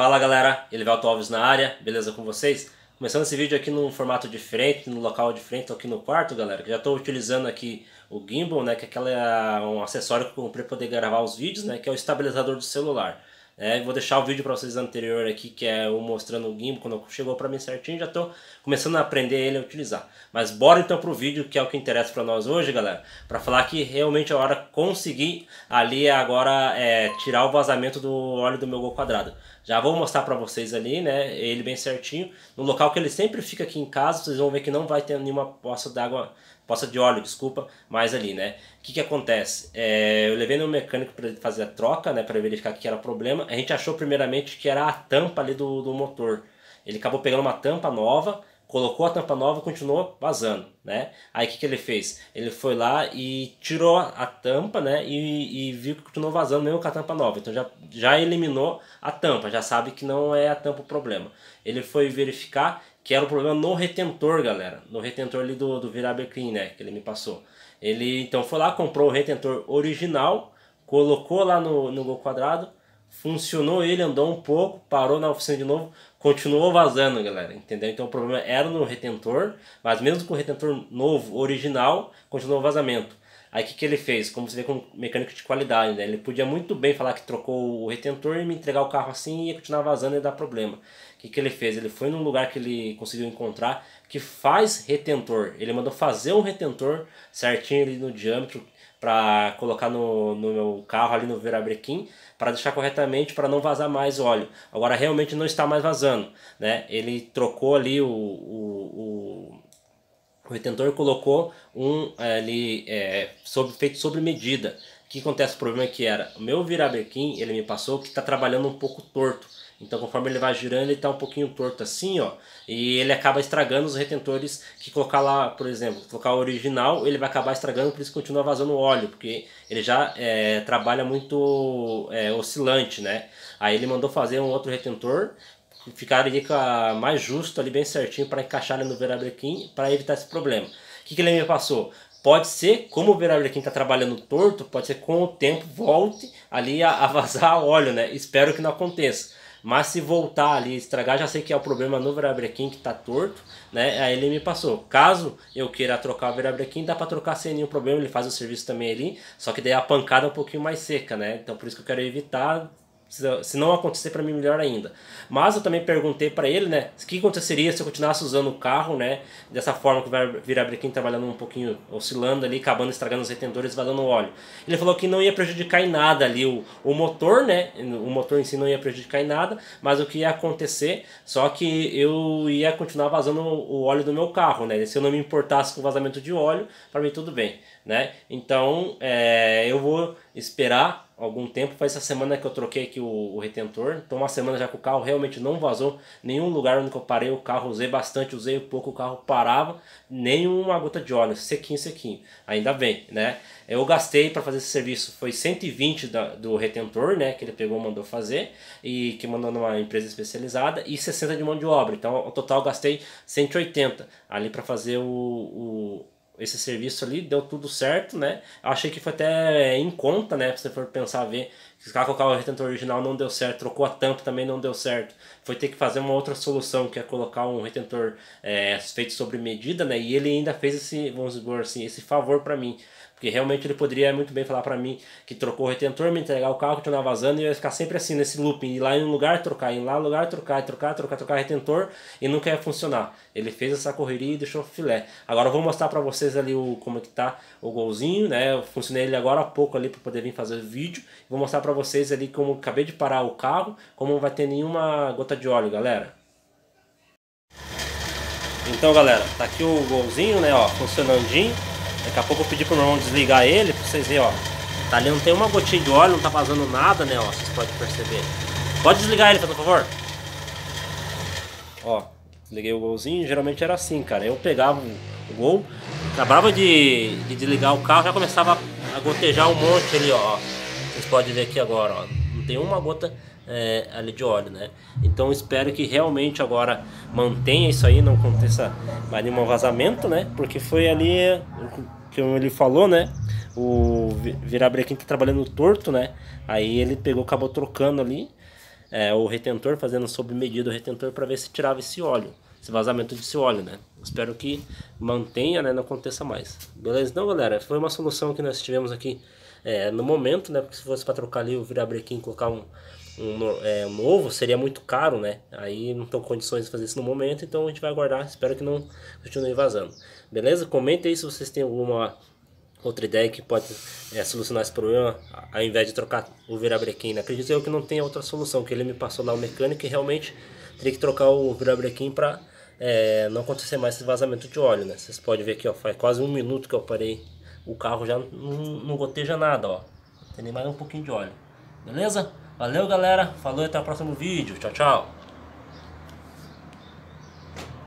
Fala galera, Elivelto Alves na área, beleza com vocês? Começando esse vídeo aqui num formato diferente, no local diferente, aqui no quarto galera, que já estou utilizando aqui o gimbal, né, que é aquela, um acessório que eu comprei para poder gravar os vídeos, né, que é o estabilizador do celular. É, vou deixar o vídeo para vocês anterior aqui, que é o mostrando o gimbal, quando chegou para mim certinho, já estou começando a aprender ele a utilizar. Mas bora então pro vídeo, que é o que interessa para nós hoje, galera, para falar que realmente é hora conseguir ali agora é, tirar o vazamento do óleo do meu Gol quadrado. Já vou mostrar para vocês ali, né, ele bem certinho, no local que ele sempre fica aqui em casa, vocês vão ver que não vai ter nenhuma poça d'água poça de óleo, desculpa, mais ali, né? O que que acontece? É, eu levei no mecânico para fazer a troca, né, para verificar que era problema. A gente achou primeiramente que era a tampa ali do, do motor. Ele acabou pegando uma tampa nova, colocou a tampa nova e continuou vazando, né? Aí o que, que ele fez? Ele foi lá e tirou a tampa, né? E, e, viu que continuou vazando mesmo com a tampa nova. Então já, já eliminou a tampa, já sabe que não é a tampa o problema. Ele foi verificar que era o problema no retentor, galera. No retentor ali do, do Virabeclean, né? Que ele me passou. Ele então foi lá, comprou o retentor original, colocou lá no, no Gol Quadrado, funcionou ele, andou um pouco, parou na oficina de novo, continuou vazando, galera, entendeu? Então o problema era no retentor, mas mesmo com o retentor novo, original, continuou o vazamento. Aí o que, que ele fez? Como você vê com mecânico de qualidade, né? Ele podia muito bem falar que trocou o retentor e me entregar o carro assim e ia continuar vazando e dar problema. O que, que ele fez? Ele foi num lugar que ele conseguiu encontrar que faz retentor. Ele mandou fazer um retentor certinho ali no diâmetro para colocar no, no meu carro ali no virabrequim para deixar corretamente para não vazar mais óleo. Agora realmente não está mais vazando, né? Ele trocou ali o, o, o o retentor colocou um ali é, sobre, feito sobre medida. O que acontece? O problema é que era o meu virabrequim, ele me passou que está trabalhando um pouco torto. Então, conforme ele vai girando, ele está um pouquinho torto assim, ó. E ele acaba estragando os retentores que colocar lá, por exemplo, colocar o original, ele vai acabar estragando, por isso continua vazando óleo, porque ele já é, trabalha muito é, oscilante, né? Aí ele mandou fazer um outro retentor, ficar ali com a mais justo, ali bem certinho, para encaixar ali no verabrequim, para evitar esse problema. O que, que ele me passou? Pode ser, como o verabrequim está trabalhando torto, pode ser com o tempo volte ali a, a vazar óleo, né? Espero que não aconteça. Mas se voltar ali estragar, já sei que é o problema no virabrequim que está torto, né? Aí ele me passou. Caso eu queira trocar o virabrequim, dá para trocar sem nenhum problema, ele faz o serviço também ali, só que daí a pancada é um pouquinho mais seca, né? Então por isso que eu quero evitar se não acontecer para mim melhor ainda. Mas eu também perguntei para ele, né, o que aconteceria se eu continuasse usando o carro, né, dessa forma que vai virar brequim trabalhando um pouquinho, oscilando ali, acabando estragando os retentores, vazando óleo. Ele falou que não ia prejudicar em nada ali o, o motor, né, o motor em si não ia prejudicar em nada, mas o que ia acontecer, só que eu ia continuar vazando o óleo do meu carro, né, se eu não me importasse com o vazamento de óleo, para mim tudo bem, né. Então, é, eu vou esperar algum tempo. Faz essa semana que eu troquei aqui o, o, retentor. Então uma semana já que o carro realmente não vazou. Nenhum lugar onde eu parei o carro, usei bastante, usei pouco, o carro parava. Nenhuma gota de óleo, sequinho, sequinho. Ainda bem, né? Eu gastei para fazer esse serviço, foi 120 da, do retentor, né? Que ele pegou mandou fazer. E que mandou numa empresa especializada. E 60 de mão de obra. Então ao total gastei 180 ali para fazer o, o esse serviço ali, deu tudo certo, né? Eu achei que foi até em conta, né? Se você for pensar, ver, se colocar o retentor original não deu certo, trocou a tampa também não deu certo. Foi ter que fazer uma outra solução, que é colocar um retentor é, feito sobre medida, né? E ele ainda fez esse, vamos dizer assim, esse favor para mim. Porque realmente ele poderia muito bem falar para mim que trocou o retentor, me entregar o carro, continuar vazando e eu ia ficar sempre assim nesse looping, ir lá em um lugar, trocar, ir lá no lugar, trocar, trocar, trocar, trocar retentor e nunca ia funcionar. Ele fez essa correria e deixou filé. Agora eu vou mostrar para vocês ali o, como é que tá o golzinho, né? Eu funcionei ele agora há pouco ali para poder vir fazer o vídeo. Vou mostrar para vocês ali como acabei de parar o carro, como não vai ter nenhuma gota de óleo, galera. Então galera, tá aqui o golzinho, né, ó, funcionandinho. Daqui a pouco eu pedi pro meu irmão desligar ele, pra vocês verem, ó. Tá ali, não tem uma gotinha de óleo, não tá vazando nada, né, ó, vocês podem perceber. Pode desligar ele, por favor. Ó, desliguei o golzinho, geralmente era assim, cara. Eu pegava o gol, acabava de, de desligar o carro, já começava a gotejar um monte ali, ó. Vocês podem ver aqui agora, ó. Não tem uma gota é, ali de óleo, né? Então espero que realmente agora mantenha isso aí, não aconteça mais nenhum vazamento, né? Porque foi ali que ele falou, né? O virabrequim tá trabalhando torto, né? Aí ele pegou, acabou trocando ali. é, o retentor, fazendo sob medida o retentor para ver se tirava esse óleo, esse vazamento desse óleo, né? Espero que mantenha, né, não aconteça mais. Beleza? Então, galera, foi uma solução que nós tivemos aqui é, no momento, né? Porque se fosse para trocar ali o virabrequim e colocar um, um, é, um novo, seria muito caro, né? Aí não estão condições de fazer isso no momento, então a gente vai aguardar. Espero que não continue vazando. Beleza? Comentem aí se vocês têm alguma outra ideia que pode é, solucionar esse problema ao invés de trocar o virabrequim. Né? Acredito eu que não tem outra solução, que ele me passou lá o mecânico e realmente teria que trocar o virabrequim para é, não acontecer mais esse vazamento de óleo. Né? Vocês podem ver aqui, ó, faz quase um minuto que eu parei o carro já não, não goteja nada, ó. Tem nem mais um pouquinho de óleo. Beleza? Valeu, galera. Falou até o próximo vídeo. Tchau, tchau.